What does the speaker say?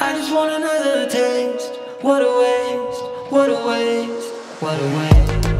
I just want another taste. What a waste, what a waste, what a waste.